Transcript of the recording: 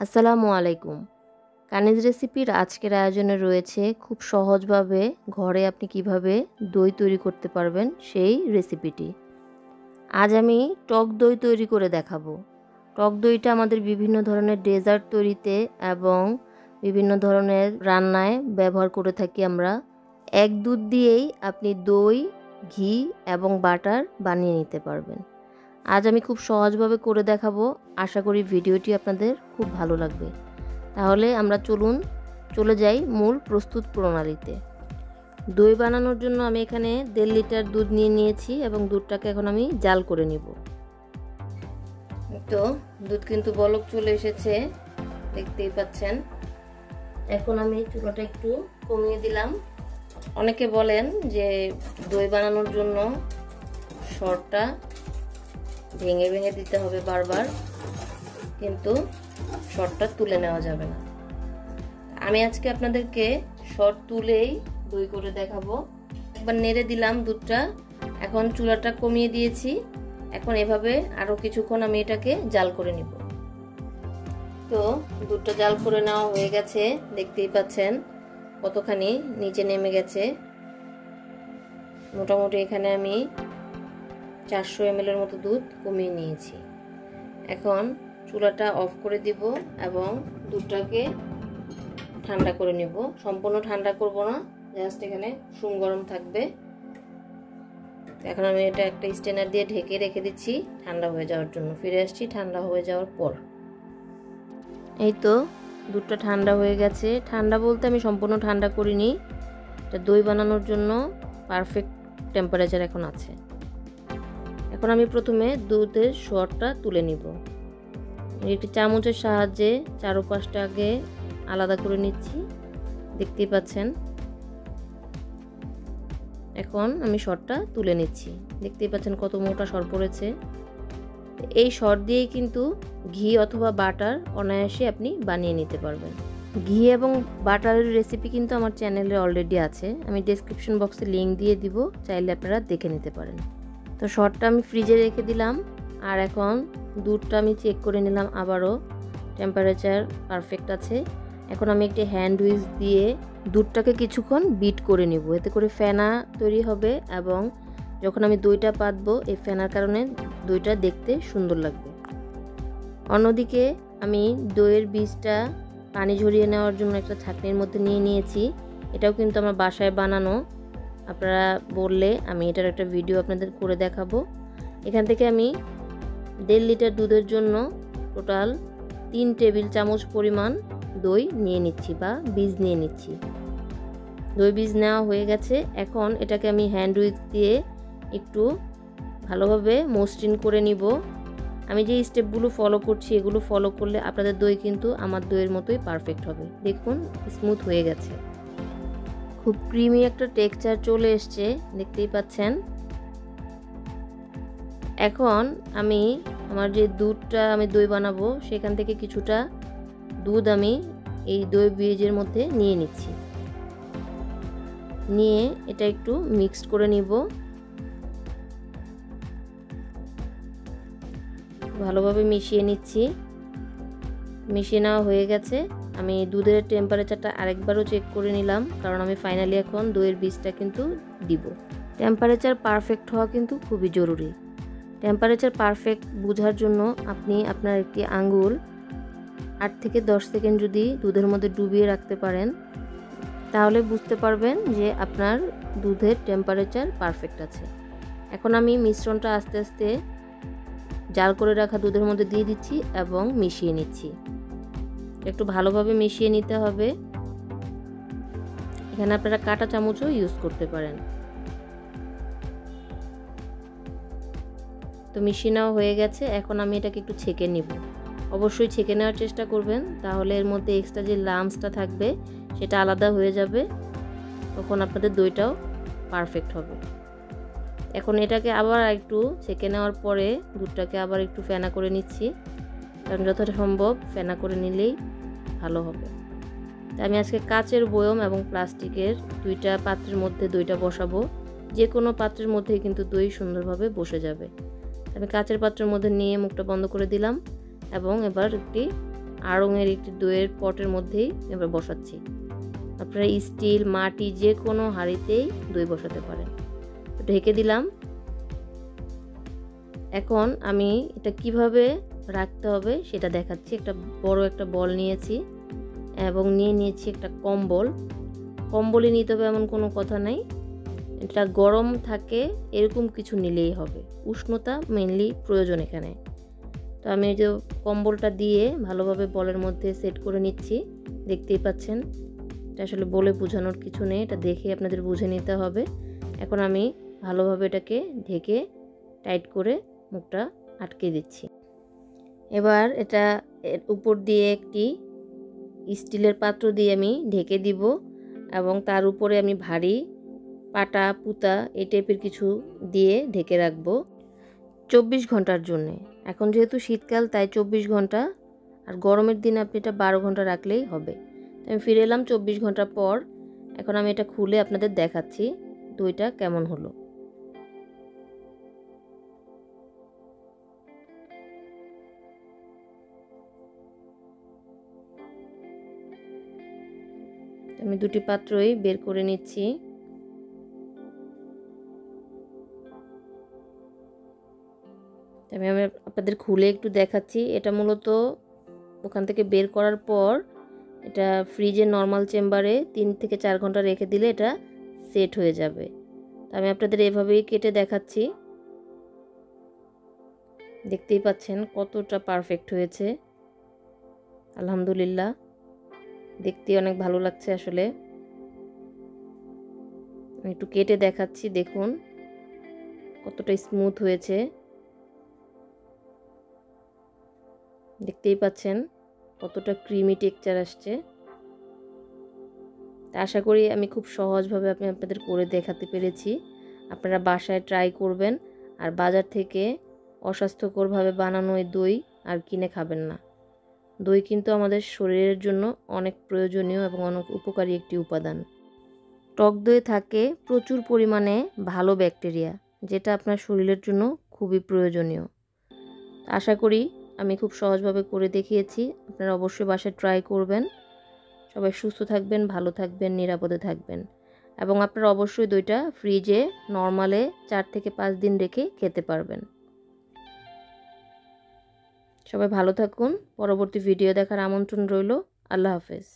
আসসালামু আলাইকুম। কানিজ রেসিপির আজকের আয়োজনে রয়েছে খুব সহজভাবে ঘরে আপনি কীভাবে দই তৈরি করতে পারবেন সেই রেসিপিটি। আজ আমি টক দই তৈরি করে দেখাবো। টক দইটা আমাদের বিভিন্ন ধরনের ডেজার্ট তৈরিতে এবং বিভিন্ন ধরনের রান্নায় ব্যবহার করে থাকি আমরা। এক দুধ দিয়েই আপনি দই, ঘি এবং বাটার বানিয়ে নিতে পারবেন। আজ আমি খুব সহজভাবে করে দেখাবো। আশা করি ভিডিওটি আপনাদের খুব ভালো লাগবে। তাহলে আমরা চলুন, চলে যাই মূল প্রস্তুত প্রণালীতে। দই বানানোর জন্য আমি এখানে দেড় লিটার দুধ নিয়ে নিয়েছি এবং দুধটাকে এখন আমি জাল করে নিব। তো, দুধ কিন্তু বলক চলে এসেছে, দেখতেই পাচ্ছেন। এখন আমি চুলাটা একটু কমিয়ে দিলাম। অনেকে বলেন যে দই বানানোর জন্য শরটা ভেঙে ভেঙে দিতে হবে বারবার, কিন্তু শর্টটা তুলে নেওয়া যাবে না। আমি আজকে আপনাদেরকে শর্ট তুলেই দই করে দেখাবো। একবার নেড়ে দিলাম দুধটা, এখন চুলাটা কমিয়ে দিয়েছি। এখন এভাবে আরও কিছুক্ষণ আমি এটাকে জাল করে নিব। তো দুধটা জাল করে নেওয়া হয়ে গেছে, দেখতেই পাচ্ছেন কতখানি নিচে নেমে গেছে। মোটামুটি এখানে আমি চারশো এম এর মতো দুধ কমিয়ে নিয়েছি। এখন চুলাটা অফ করে দিব এবং দুধটাকে ঠান্ডা করে নিব। সম্পূর্ণ ঠান্ডা করব না, জাস্ট এখানে সুম গরম থাকবে। এখন আমি এটা একটা স্টেনার দিয়ে ঢেকে রেখে দিচ্ছি, ঠান্ডা হয়ে যাওয়ার জন্য। ফিরে আসছি ঠান্ডা হয়ে যাওয়ার পর। এই তো দুধটা ঠান্ডা হয়ে গেছে। ঠান্ডা বলতে আমি সম্পূর্ণ ঠান্ডা করিনি। এটা দই বানানোর জন্য পারফেক্ট টেম্পারেচার এখন আছে। এখন আমি প্রথমে দুধের শরটা তুলে নিব। একটি চামচের সাহায্যে চারোপাশটা আগে আলাদা করে নিচ্ছি। দেখতেই পাচ্ছেন? এখন আমি শরটা তুলে নিচ্ছি। দেখতেই পাচ্ছেন কত মোটা সর পড়েছে। এই সর দিয়েই কিন্তু ঘি অথবা বাটার অনায়াসে আপনি বানিয়ে নিতে পারবেন। ঘি এবং বাটারের রেসিপি কিন্তু আমার চ্যানেলে অলরেডি আছে। আমি ডেসক্রিপশন বক্সে লিঙ্ক দিয়ে দিব। চাইলে আপনারা দেখে নিতে পারেন। তো শর্টটা আমি ফ্রিজে রেখে দিলাম আর এখন দুধটা আমি চেক করে নিলাম আবারও। টেম্পারেচার পারফেক্ট আছে। এখন আমি একটি হ্যান্ড উইচ দিয়ে দুধটাকে কিছুক্ষণ বিট করে নিব। এতে করে ফেনা তৈরি হবে এবং যখন আমি দইটা পাতবো, এই ফেনার কারণে দইটা দেখতে সুন্দর লাগবে। অন্যদিকে আমি দইয়ের বীজটা পানি ঝরিয়ে নেওয়ার জন্য একটা ছাকনির মধ্যে নিয়ে নিয়েছি। এটাও কিন্তু আমার বাসায় বানানো। আপনারা বললে আমি এটার একটা ভিডিও আপনাদের করে দেখাবো। এখান থেকে আমি দেড় লিটার দুধের জন্য টোটাল তিন টেবিল চামচ পরিমাণ দই নিয়ে নিচ্ছি বা বীজ নিয়ে নিচ্ছি। দই বীজ নেওয়া হয়ে গেছে। এখন এটাকে আমি হ্যান্ড উইচ দিয়ে একটু ভালোভাবে মসৃণ করে নিব। আমি যে স্টেপগুলো ফলো করছি, এগুলো ফলো করলে আপনাদের দই কিন্তু আমার দইয়ের মতোই পারফেক্ট হবে। দেখুন স্মুথ হয়ে গেছে। খুব ক্রিমি একটা টেক্সচার চলে এসছে, দেখতেই পাচ্ছেন। এখন আমি আমার যে দুধটা আমি দই বানাবো, সেখান থেকে কিছুটা দুধ আমি এই দই বীজের মধ্যে নিয়ে নিচ্ছি। নিয়ে এটা একটু মিক্সড করে নিব। ভালোভাবে মিশিয়ে নিচ্ছি। মিশিয়ে নেওয়া হয়ে গেছে। আমি দুধের টেম্পারেচারটা আরেকবারও চেক করে নিলাম, কারণ আমি ফাইনালি এখন দইয়ের বীজটা কিন্তু দিব। টেম্পারেচার পারফেক্ট হওয়া কিন্তু খুবই জরুরি। টেম্পারেচার পারফেক্ট বোঝার জন্য আপনি আপনার একটি আঙ্গুল আট থেকে দশ সেকেন্ড যদি দুধের মধ্যে ডুবিয়ে রাখতে পারেন, তাহলে বুঝতে পারবেন যে আপনার দুধের টেম্পারেচার পারফেক্ট আছে। এখন আমি মিশ্রণটা আস্তে আস্তে জাল করে রাখা দুধের মধ্যে দিয়ে দিচ্ছি এবং মিশিয়ে নিচ্ছি। একটু ভালোভাবে মিশিয়ে নিতে হবে। এখানে আপনারা কাটা চামচও ইউজ করতে পারেন। তো মিশিয়ে নেওয়া হয়ে গেছে, এখন আমি এটাকে একটু ছেঁকে নিব। অবশ্যই ছেঁকে নেওয়ার চেষ্টা করবেন, তাহলে এর মধ্যে এক্সট্রা যে লামসটা থাকবে, সেটা আলাদা হয়ে যাবে। তখন আপনাদের দইটাও পারফেক্ট হবে। এখন এটাকে আবার একটু ছেঁকে নেওয়ার পরে দুধটাকে আবার একটু ফেনা করে নিচ্ছি। কারণ যতটা সম্ভব ফেনা করে নিলেই ভালো হবে। তা আমি আজকে কাচের বয়ম এবং প্লাস্টিকের দুইটা পাত্রের মধ্যে দইটা বসাবো। যে কোনো পাত্রের মধ্যে কিন্তু দই সুন্দরভাবে বসে যাবে। আমি কাচের পাত্রের মধ্যে নিয়ে মুখটা বন্ধ করে দিলাম এবং এবার একটি আড়ঙের একটি দইয়ের পটের মধ্যেই এবার বসাচ্ছি। আপনারা স্টিল, মাটি যে কোনো হাঁড়িতেই দই বসাতে পারেন। ঢেকে দিলাম। এখন আমি এটা কীভাবে রাখতে হবে, সেটা দেখাচ্ছি। একটা বড় একটা বল নিয়েছি এবং নিয়ে নিয়েছি একটা কম্বল। কম্বলই নিতে হবে এমন কোনো কথা নাই। এটা গরম থাকে, এরকম কিছু নিলেই হবে। উষ্ণতা মেনলি প্রয়োজন এখানে। তো আমি যে কম্বলটা দিয়ে ভালোভাবে বলের মধ্যে সেট করে নিচ্ছি, দেখতেই পাচ্ছেন। এটা আসলে বলে বোঝানোর কিছু নেই, এটা দেখে আপনাদের বুঝে নিতে হবে। এখন আমি ভালোভাবে এটাকে ঢেকে, টাইট করে মুখটা আটকে দিচ্ছি। এবার এটা এর উপর দিয়ে একটি স্টিলের পাত্র দিয়ে আমি ঢেকে দিব এবং তার উপরে আমি ভারী পাটা, পুতা এই টাইপের কিছু দিয়ে ঢেকে রাখব চব্বিশ ঘণ্টার জন্যে। এখন যেহেতু শীতকাল, তাই চব্বিশ ঘণ্টা আর গরমের দিনে আপনি এটা বারো ঘণ্টা রাখলেই হবে। আমি ফিরে এলাম চব্বিশ ঘণ্টা পর। এখন আমি এটা খুলে আপনাদের দেখাচ্ছি, দইটা কেমন হলো। আমি দুটি পাত্রই বের করে নিচ্ছি। আমি আমি আপনাদের খুলে একটু দেখাচ্ছি। এটা মূলত ওখান থেকে বের করার পর এটা ফ্রিজে নর্মাল চেম্বারে তিন থেকে চার ঘণ্টা রেখে দিলে এটা সেট হয়ে যাবে। তা আমি আপনাদের এভাবেই কেটে দেখাচ্ছি। দেখতেই পাচ্ছেন কতটা পারফেক্ট হয়েছে। আলহামদুলিল্লাহ। দেখতে অনেক ভালো লাগছে আসলে। আমি একটু কেটে দেখাচ্ছি, দেখুন। কতটা স্মুথ হয়েছে। দেখতেই পাচ্ছেন কতটা ক্রিমি টেক্সচার আসছে। আশা করি আমি খুব সহজভাবে আপনি আপনাদের করে দেখাতে পেরেছি। আপনারা বাসায় ট্রাই করবেন। আর বাজার থেকে অস্বাস্থ্যকরভাবে বানানো এই দই আর কিনে খাবেন না। দই কিন্তু আমাদের শরীরের জন্য অনেক প্রয়োজনীয় এবং অনেক উপকারী একটি উপাদান। টক দই থাকে প্রচুর পরিমাণে ভালো ব্যাকটেরিয়া, যেটা আপনার শরীরের জন্য খুবই প্রয়োজনীয়। আশা করি আমি খুব সহজভাবে করে দেখিয়েছি, আপনারা অবশ্যই বাসায় ট্রাই করবেন। সবাই সুস্থ থাকবেন, ভালো থাকবেন, নিরাপদে থাকবেন। এবং আপনারা অবশ্যই দইটা ফ্রিজে নর্মালে চার থেকে পাঁচ দিন রেখে খেতে পারবেন। সবাই ভালো থাকুন। পরবর্তী ভিডিও দেখার আমন্ত্রণ রইল। আল্লাহ হাফেজ।